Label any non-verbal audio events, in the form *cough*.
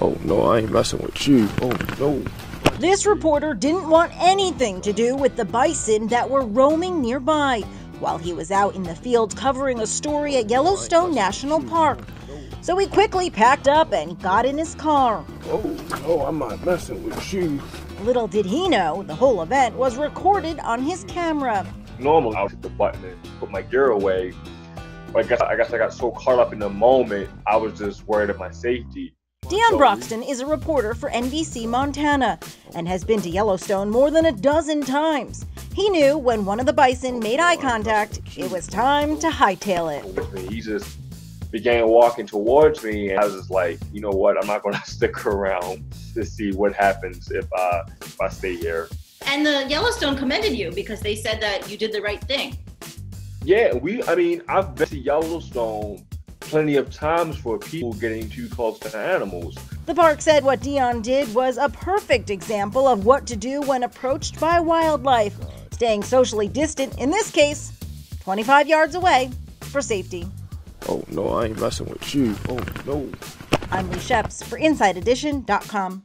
Oh no, I ain't messing with you. Oh no. This reporter didn't want anything to do with the bison that were roaming nearby while he was out in the field covering a story at Yellowstone National Park. So he quickly packed up and got in his car. Oh no, I'm not messing with you. Little did he know, the whole event was recorded on his camera. Normally, I'll hit the button and put my gear away. But I guess I guess I got so caught up in the moment, I was just worried of my safety. Deion Broxton is a reporter for NBC Montana and has been to Yellowstone more than a dozen times. He knew when one of the bison made eye contact, it was time to hightail it. He just began walking towards me, and I was just like, you know what? I'm not going *laughs* to stick around to see what happens if, uh, if I stay here. And the Yellowstone commended you because they said that you did the right thing. Yeah, we. I mean, I've been to Yellowstone plenty of times for people getting too close to animals. The park said what Deion did was a perfect example of what to do when approached by wildlife, staying socially distant, in this case, 25 yards away, for safety. Oh no, I ain't messing with you. Oh no. I'm Leigh Scheps for InsideEdition.com.